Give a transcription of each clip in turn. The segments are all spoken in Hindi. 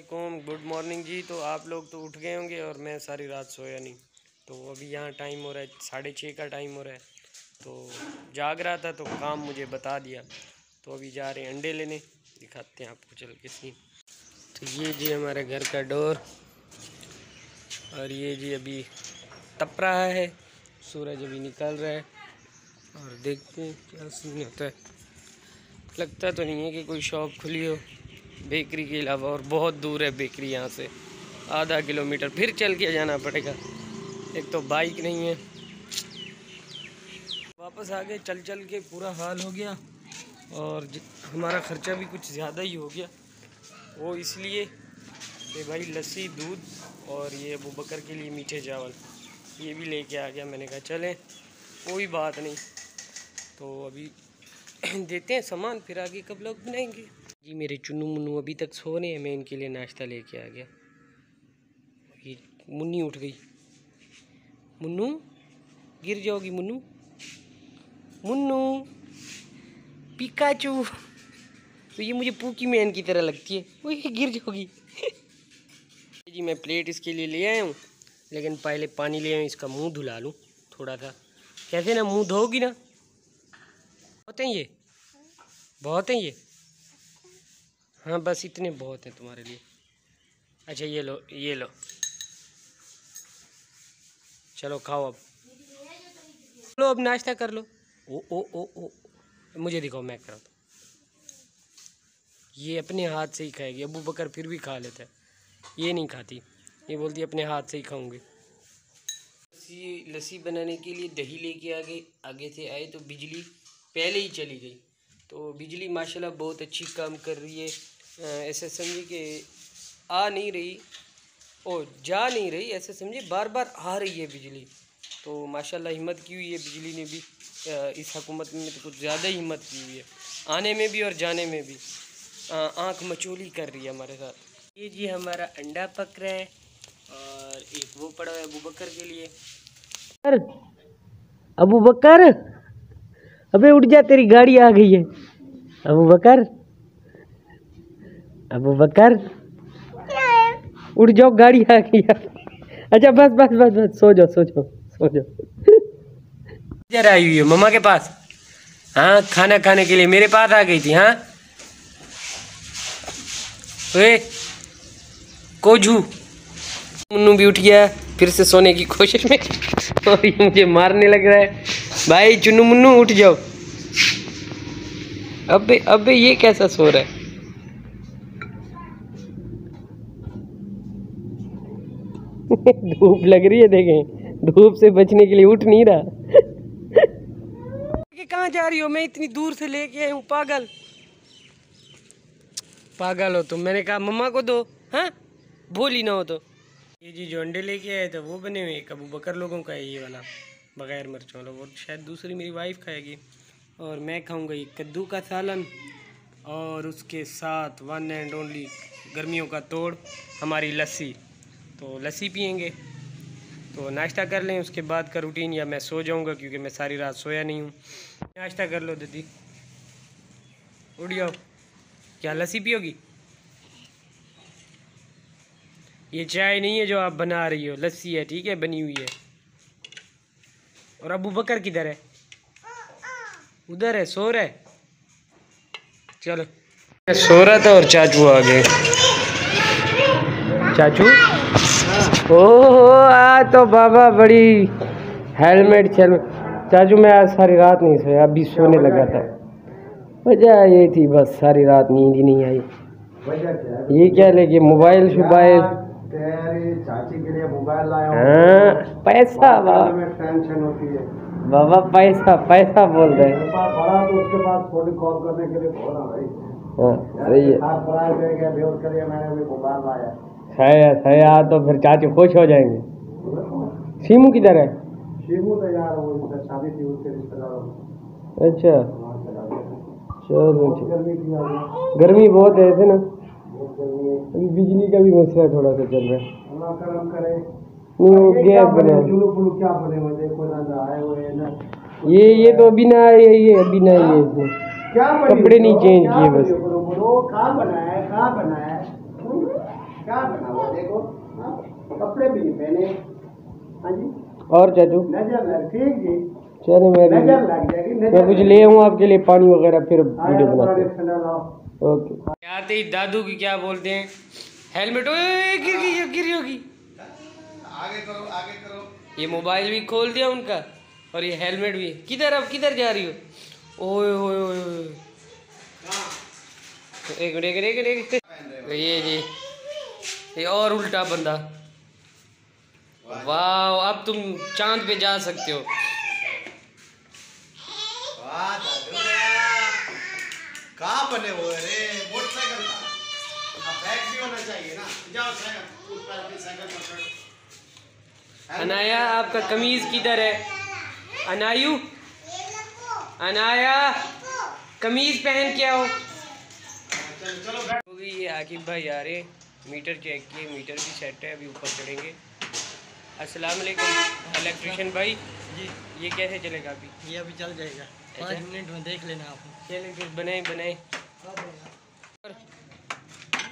असलकुम गुड मॉर्निंग जी। तो आप लोग तो उठ गए होंगे और मैं सारी रात सोया नहीं। तो अभी यहाँ टाइम हो रहा है, साढ़े छः का टाइम हो रहा है। तो जाग रहा था तो काम मुझे बता दिया। तो अभी जा रहे हैं अंडे लेने, दिखाते हैं आपको चल के सीन तो ये जी हमारे घर का डोर और ये जी अभी तप रहा है। सूरज अभी निकल रहा है, और देखते हैं क्या सीन होता है। लगता तो नहीं है कि कोई शॉप खुली हो। बेकरी के अलावा और बहुत दूर है बेकरी यहाँ से। आधा किलोमीटर फिर चल के जाना पड़ेगा। एक तो बाइक नहीं है। वापस आ गए, चल चल के पूरा हाल हो गया। और हमारा ख़र्चा भी कुछ ज़्यादा ही हो गया। वो इसलिए कि भाई लस्सी, दूध और ये अबू बकर के लिए मीठे चावल, ये भी लेके आ गया। मैंने कहा, चलें, कोई बात नहीं। तो अभी देते हैं सामान, फिर आगे कब लोग बनाएँगे। जी, मेरे चुन्नू मुन्नू अभी तक सो रहे हैं, मैं इनके लिए नाश्ता लेके आ गया। ये मुन्नी उठ गई। मुन्नू, गिर जाओगी मुन्नू। मुन्नू पिकाचू तो ये मुझे पूकी मैन की तरह लगती है। वो ये गिर जाओगी। जी, मैं प्लेट इसके लिए ले आया हूँ, लेकिन पहले पानी ले आया इसका मुँह धुला लूँ थोड़ा सा। कैसे ना मुँह धोगी ना? बहुत हैं ये? बहुत हैं ये? हाँ बस इतने बहुत हैं तुम्हारे लिए। अच्छा ये लो ये लो। चलो, खाओ अब। लो, अब नाश्ता कर लो। ओ ओ ओ ओ। मुझे दिखाओ, मैं करा तो ये अपने हाथ से ही खाएगी। अबू बकर फिर भी खा लेता है। ये नहीं खाती। ये बोलती अपने हाथ से ही खाऊँगी। लस्सी लस्सी बनाने के लिए दही लेके आगे आगे से आए तो बिजली पहले ही चली गई। तो बिजली, माशाल्लाह, बहुत अच्छी काम कर रही है। ऐसे समझिए कि आ नहीं रही ओ जा नहीं रही, ऐसे समझिए बार बार आ रही है बिजली। तो माशाल्लाह हिम्मत की हुई है बिजली ने भी इस हुकूमत में तो कुछ ज़्यादा ही हिम्मत की हुई है, आने में भी और जाने में भी। आँख मचोली कर रही है हमारे साथ। ये जी हमारा अंडा पक रहा है और एक वो पड़ा है अबू बकर के लिए। अबू बकर, अबे उठ जा, तेरी गाड़ी आ गई है। अबू बकर अबू बकर। उठ जाओ, गाड़ी आ गई अच्छा बस बस बस बस, सो जाओ सो जाओ सो जाओ। जरा आई हुई है, मम्मा के पास। हाँ खाना खाने के लिए मेरे पास आ गई थी हाँ। ओए कोजू मुन्नू भी उठ गया फिर से सोने की कोशिश में। और ये मुझे मारने लग रहा है। भाई, चुन्नू मुन्नू, उठ जाओ। अबे अबे, ये कैसा सो रहा है? धूप लग रही है देखें। धूप से बचने के लिए उठ नहीं रहा। कहाँ जा रही हो? मैं इतनी दूर से लेके आई हूँ, पागल। पागल हो तुम। मैंने कहा, मम्मा को दो हाँ? भूल ना हो तो। ये जी जो अंडे लेके आए थे, वो बने हुए कबू बकर लोगों का है ये वाला, बगैर मिर्च वाला। वो शायद दूसरी मेरी वाइफ खाएगी। और मैं खाऊँगा ये कद्दू का सालन और उसके साथ वन एंड ओनली गर्मियों का तोड़, हमारी लस्सी। तो लस्सी पियेंगे। तो नाश्ता कर लें, उसके बाद का रूटीन या मैं सो जाऊँगा क्योंकि मैं सारी रात सोया नहीं हूँ। नाश्ता कर लो दीदी। उठ जाओ। क्या, लस्सी पियोगी? ये चाय नहीं है जो आप बना रही हो। लस्सी है, ठीक है, बनी हुई है। और अबू बकर किधर है? उधर है, सो रहा है। चलो। सो रहा था और चाचू आ गए। चाचू? ओह आ तो बाबा बड़ी हेलमेट चल चाचू मैं आज सारी रात नहीं सोया अभी सोने लगा था। वजह ये थी बस सारी रात नींद ही नहीं आई। ये क्या लेके मोबाइल शोबाइल चाची के लिए मोबाइल लाया हाँ। पैसा टेंशन होती है। बाबा पैसा पैसा बोल रहे हैं। तो उसके बाद थोड़ी कॉल करने के लिए बोला भाई। हाँ सही है। सही है तो फिर चाचू खुश हो जाएँगे। सीमू किधर है? सीमू तो यार वो शादी थी उसके रिश्तेदारों अच्छा। चलो गर्मी बहुत है ऐसे ना। अभी बिजली का भी मसला थोड़ा सा चल रहा है। नहीं वो गैस बने? क्या बने? ये ये तो अभी ना ये ये अभी ना ये इसमें कपड़े नहीं चेंज किए बस। क्या बना हुआ देखो। हाँ? कपड़े भी नहीं पहने। हाँ जी। और चाचू नज़र लग ठीक जी। चलो मैं नज़र लग जाएगी मैं कुछ ले आऊँ आपके लिए पानी वगैरह फिर वीडियो बनाते हैं। ओके। आते ही दादू की क्या बोलते हैं? हेलमेट ओए गिर गई गिर होगी। आगे करो आगे करो। ये मोबाइल भी खोल दिया उनका और ये हेलमेट भी। किधर अब किधर जा रही हो? ओए ओए ओए मिनट एक मिनट एक मिनट एक मिनट। ये जी। ये और उल्टा बंदा। वाह अब तुम चाँद पे जा सकते हो। कहाँ बने हुए रे? मोटरसाइकिल बैग भी होना चाहिए ना। जाओ साइकिल। उस पर अपनी साइकिल पकड़ो। अनाया आपका कमीज किधर है? अनायु? अनाया कमीज पहन के आओ। चलो चलो हो गई ये आकिब भाई आ रहे। मीटर चेक किए मीटर भी सेट है अभी ऊपर चढ़ेंगे। अस्सलाम वालेकुम इलेक्ट्रिशियन भाई। जी। ये कैसे चलेगा अभी? ये अभी चल जाएगा। पाँच मिनट में देख लेना आप। चलें फिर बनाए बनाए।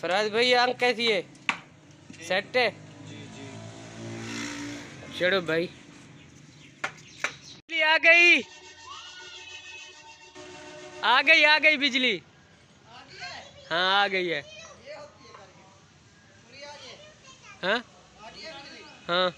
फराज भाई आँख कैसी है? सेट है? चलो भाई। बिजली आ गई। आ गई आ गई बिजली। हाँ आ गई है। हाँ? हाँ।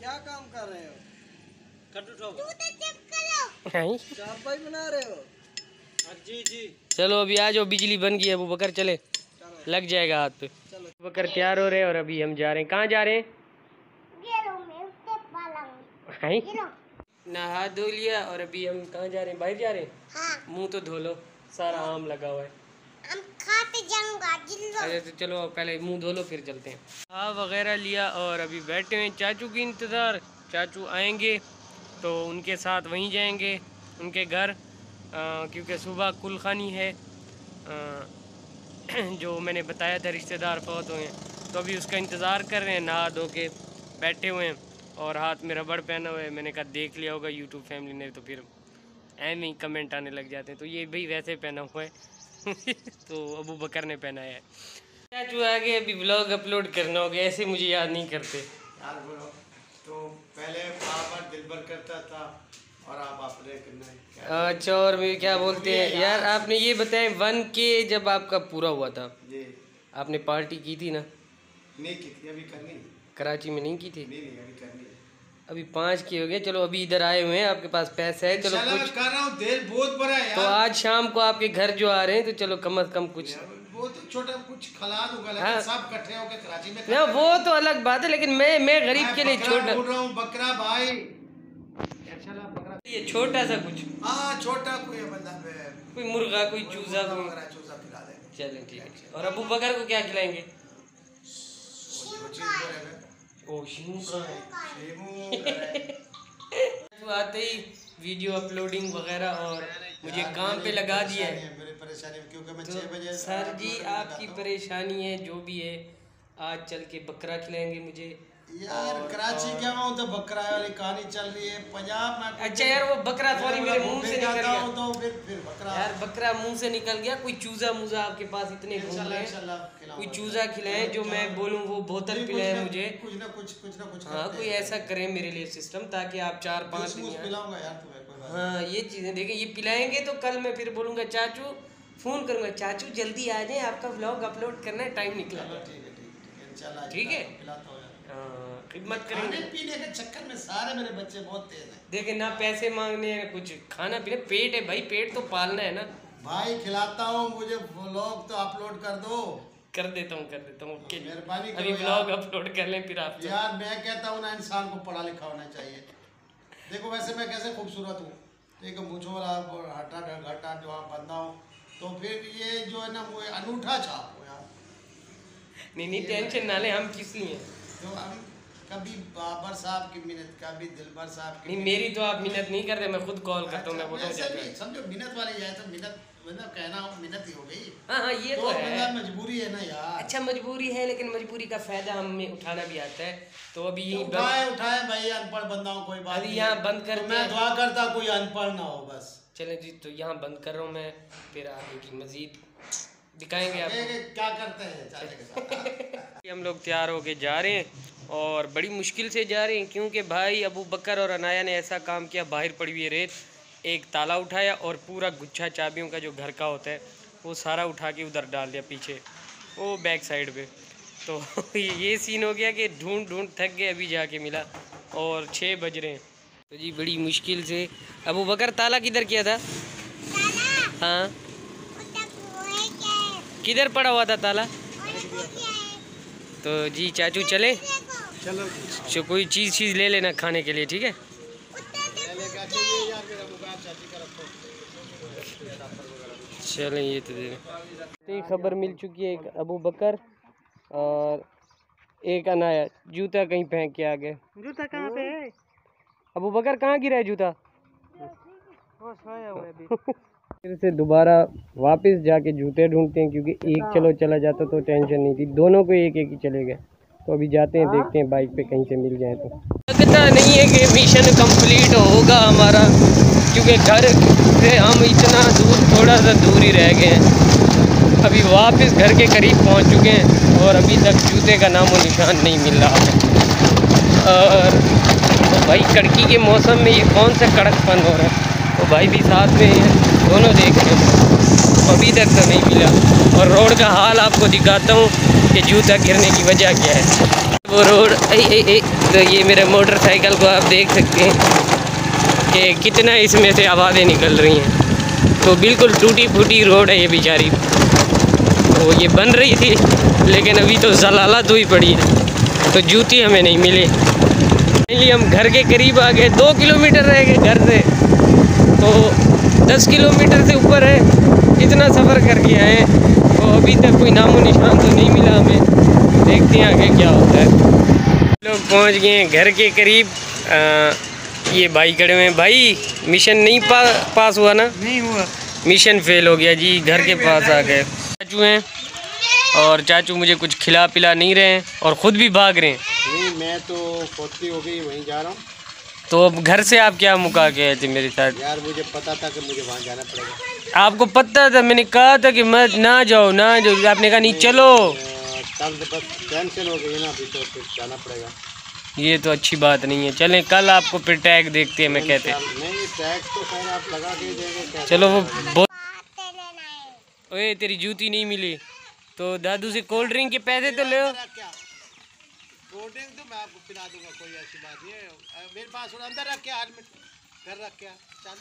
क्या काम कर रहे हो? कट उठाओ नहीं। चारपाई बना रहे हो? जी जी। चलो अभी आ जाओ बिजली बन गई है वो बकर चले। लग जाएगा हाथ पे। बकर तैयार हो रहे हैं और अभी हम जा रहे हैं। कहाँ जा रहे हैं? हैं? नहा। धो लिया और अभी हम कहाँ जा रहे हैं? बाहर जा रहे हैं। मुँह तो धो लो। सारा आम लगा हुआ है। हम खाते जाऊँगा अच्छा तो चलो पहले मुँह धो लो फिर चलते हैं। हाँ वगैरह लिया और अभी बैठे हैं चाचू की इंतज़ार। चाचू आएँगे तो उनके साथ वहीं जाएँगे उनके घर क्योंकि सुबह कुलखानी है। अ, जो मैंने बताया था रिश्तेदार बहुत हुए हैं। तो अभी उसका इंतज़ार कर रहे हैं नहा धो के बैठे हुए हैं और हाथ में रबड़ पहना हुआ है। मैंने कहा देख लिया होगा यूट्यूब फैमिली ने तो फिर एम ही कमेंट आने लग जाते हैं। तो ये भाई वैसे पहना हुआ है। तो अबू बकर ने पहना है। चाचू आगे अभी ब्लॉग अपलोड करना होगा ऐसे मुझे याद नहीं करते। यार बोलो। तो पहले बाबर दिल भर करता था और आप अपने करना है। अच्छा और मैं क्या बोलते हैं? यार। आपने ये बताया वन के जब आपका पूरा हुआ था जी। आपने पार्टी की थी ना? नहीं की थी अभी करनी कराची में नहीं की थी? नहीं नहीं अभी करनी है। अभी पाँच की हो गए। चलो अभी इधर आए हुए हैं आपके पास पैसा है। चलो कुछ कर रहा हूँ दिल बहुत बड़ा है तो आज शाम को आपके घर जो आ रहे हैं तो चलो कम अज कम कुछ वो तो छोटा कुछ खिला दूँगा लेकिन हाँ। सब इकट्ठे होकर कराची में ना वो तो अलग बात है लेकिन मैं मैं गरीब के लिए छोटा रहा हूँ बकरा भाई। ये छोटा सा कुछ। हाँ छोटा कोई बंदा कोई मुर्गा कोई चूजा चूजा खिला देंगे। चलें ठीक है। और अबू बकर को क्या खिलाएँगे? ओ शिमू कहाँ है। शेमू तो आते ही वीडियो अपलोडिंग वगैरह और मुझे काम पे लगा दिया है। क्योंकि तो सर जी आपकी परेशानी है जो भी है आज चल के बकरा खिलाएँगे मुझे। यार कराची क्या हूँ तो बकरा वाली कहानी चल रही है। पंजाब में अच्छा यार वो बकरा सॉरी मेरे मुँह से निकल गया। तो फिर फिर बकरा। यार बकरा मुँह से निकल गया कोई चूजा मुजा आपके पास इतने घूम रहे हैं? कोई चूजा खिलाए जो मैं बोलूँ वो बोतल पिलाए मुझे। कुछ ना कुछ कुछ ना कुछ हाँ कोई ऐसा करे मेरे लिए सिस्टम ताकि आप चार पाँच दिन पिलाऊँगा यार तुम्हें कोई हाँ ये चीज़ें देखिए ये पिलाएँगे तो कल मैं फिर बोलूँगा चाचू फ़ोन करूँगा चाचू जल्दी आ जाए आपका व्लॉग अपलोड करना है टाइम निकला। ठीक है ठीक है, है है? हूँ हाँ, खिदमत खाने करेंगे पीने के चक्कर में सारे मेरे बच्चे बहुत तेज हैं। देखे ना पैसे मांगने हैं कुछ खाना पीना पेट है भाई पेट तो पालना है ना। भाई खिलाता हूँ मुझे व्लॉग तो अपलोड कर दो। कर देता हूँ कर देता हूँ ओके। मेहरबानी अभी व्लॉग अपलोड कर लें फिर आप यार मैं कहता हूँ ना इंसान को पढ़ा लिखा होना चाहिए। देखो वैसे मैं कैसे खूबसूरत हूँ। एक वाला हटा घटा जो आप बंदा हूँ तो फिर ये जो है ना वो अनूठा छाप हो यार। नहीं नहीं टेंशन ना ले हम किस लिए हम कभी बाबर साहब की मिन्नत कभी दिलबर साहब की नहीं मेरी तो आप मिन्नत नहीं करते मैं खुद कॉल करता हूँ मैं बोलता हूँ। समझो मिन्नत वाली जाए तो मिन्नत मतलब कहना मिन्नत ही हो गई। हाँ हाँ ये तो है। मजबूरी है ना यार। अच्छा मजबूरी है लेकिन मजबूरी का फ़ायदा हमें उठाना भी आता है। तो अभी तो यही बंद- उठाए उठाए भाई अनपढ़ बंदा हूँ कोई बात अभी यहाँ। बंद तो मैं दुआ करता कोई अनपढ़ ना हो बस। चले जी तो यहाँ बंद कर रहा हूँ मैं फिर आगे की मज़ीद। दिखाएँगे आप। क्या करते हैं चाचा के साथ। हम लोग तैयार होके जा रहे हैं और बड़ी मुश्किल से जा रहे हैं क्योंकि भाई अबू बकर और अनाया ने ऐसा काम किया बाहर पड़ी हुई है रेत एक ताला उठाया और पूरा गुच्छा चाबियों का जो घर का होता है वो सारा उठा के उधर डाल दिया पीछे वो बैक साइड पे। तो ये सीन हो गया कि ढूंढ ढूंढ थक गए अभी जाके मिला और छः बज रहे हैं। तो जी बड़ी मुश्किल से अबू बकर ताला किधर किया था? है। किधर पड़ा हुआ था ताला? तो जी चाचू चले? चलो। कोई चीज़ चीज़ ले लेना खाने के लिए ठीक है? पहले क्या चाहिए यार मेरा मुकाम चाची का रखो चलें ये तो दे खबर मिल चुकी है एक अबू बकर और एक अनाया। जूता कहीं फेंक के आ गए। जूता कहाँ पे है? अबू बकर कहाँ गिरा है जूता? वो सोया हुआ है अभी। फिर से दोबारा वापस जाके जूते ढूंढते हैं क्योंकि एक चलो चला जाता तो टेंशन नहीं थी। दोनों को एक एक ही चले गए। तो अभी जाते हैं देखते हैं बाइक पे कहीं से मिल जाए तो। लगता नहीं है कि मिशन कंप्लीट होगा हमारा क्योंकि घर से हम इतना दूर थोड़ा सा दूर ही रह गए हैं। अभी वापस घर के करीब पहुँच चुके हैं और अभी तक जूते का नामो निशान नहीं मिल रहा है और तो भाई कड़की के मौसम में ये कौन सा कड़कपन हो रहा है? तो भाई भी साथ में ही हैं। दोनों देख रहे अभी तक तो नहीं मिला। और रोड का हाल आपको दिखाता हूँ कि जूता गिरने की वजह क्या है। वो रोड तो ये मेरे मोटरसाइकिल को आप देख सकते हैं कि कितना इसमें से आवाज़ें निकल रही हैं। तो बिल्कुल टूटी फूटी रोड है ये बेचारी। तो ये बन रही थी, लेकिन अभी तो जलालत हुई पड़ी है। तो जूती हमें नहीं मिली। फाइनली हम घर के करीब आ गए। दो किलोमीटर रह गए घर से। तो दस किलोमीटर से ऊपर है। इतना सफ़र करके आए तो अभी तक कोई नामो निशान तो नहीं मिला हमें। देखते हैं आगे क्या होता है। लोग पहुँच गए हैं घर के करीब। आ, ये भाई खड़े हुए हैं। भाई मिशन नहीं पा, पास हुआ ना? नहीं हुआ। मिशन फेल हो गया जी। घर के पास आ गए। चाचू हैं और चाचू मुझे कुछ खिला पिला नहीं रहे हैं और ख़ुद भी भाग रहे हैं। नहीं मैं तो हो गई वहीं जा रहा हूँ। तो अब घर से आप क्या मुका के आए थे मेरे साथ? यार मुझे पता था कि मुझे वहाँ जाना पड़ेगा। आपको पता था मैंने कहा था कि मत ना जाओ ना जाओ आपने कहा नहीं चलो। कल से बस कैंसिल हो गई ना अभी तो फिर जाना पड़ेगा। ये तो अच्छी बात नहीं है। चलें कल आपको फिर टैग देखते हैं मैं कहते नहीं तो खैर आप लगा के देंगे चलो वो बहुत ओए तेरी जूती नहीं मिली। तो दादू से कोल्ड ड्रिंक के पैसे तो ले। कोल्ड ड्रिंक तो मैं आपको पिला दूँगा कोई ऐसी बात नहीं है। मेरे पास अंदर रख के हेलमेट घर रख के।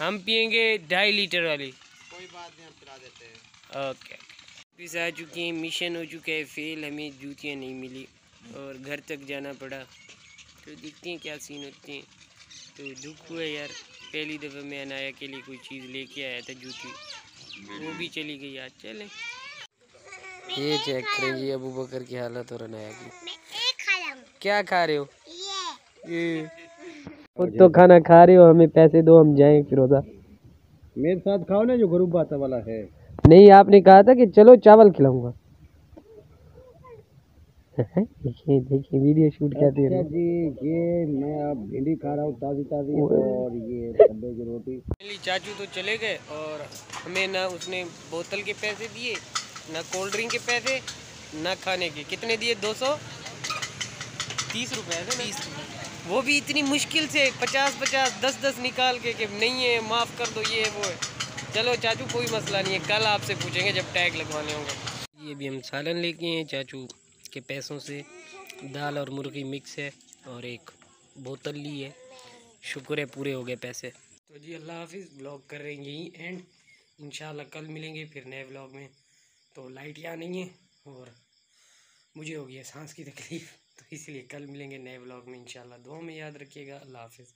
हम पियेंगे ढाई लीटर वाली। कोई बात नहीं हम पिला देते हैं। ओके वापिस आ चुके हैं मिशन हो चुका है फेल हमें जूतियाँ नहीं मिली और घर तक जाना पड़ा। तो देखते हैं क्या सीन होते हैं। तो दुख हुआ यार पहली दफ़ा मैं अनाया के लिए कोई चीज़ लेके आया था जूती। वो भी चली गई आज चले। ये चेक करेंगे अबू बकर की हालत और अनाया की। मैं क्या खा रहे हो? ये। ये खुद तो खाना खा रहे हो हमें पैसे दो हम जाएँ फिरोजा मेरे साथ खाओ ना जो गरूब बाता वाला है। नहीं आपने कहा था कि चलो चावल खिलाऊँगा। देखिए देखिए वीडियो शूट क्या दे रहे। जी ये मैं अब भिंडी खा रहा हूँ ताज़ी ताज़ी और ये डब्बे की रोटी। फाइनली चाचू तो चले गए और हमें ना उसने बोतल के पैसे दिए ना कोल्ड ड्रिंक के पैसे ना खाने के। कितने दिए? दो सौ? तीस रुपये तीस वो भी इतनी मुश्किल से पचास पचास दस दस निकाल के कि नहीं है माफ़ कर दो, ये है वो है। चलो चाचू, कोई मसला नहीं है। कल आपसे पूछेंगे जब टैग लगवाने होंगे। ये भी हम सालन लेके हैं चाचू के पैसों से। दाल और मुर्गी मिक्स है और एक बोतल ली है। शुक्र है पूरे हो गए पैसे। तो जी, अल्लाह हाफिज़, ब्लॉग कर रहे हैं यहीं एंड इंशाल्लाह कल मिलेंगे फिर नए ब्लॉग में। तो लाइट यहाँ नहीं है और मुझे हो है सांस की तकलीफ़। तो इसलिए कल मिलेंगे नए ब्लॉग में इंशाल्लाह। दो में याद रखिएगा। अल्लाह हाफिज़।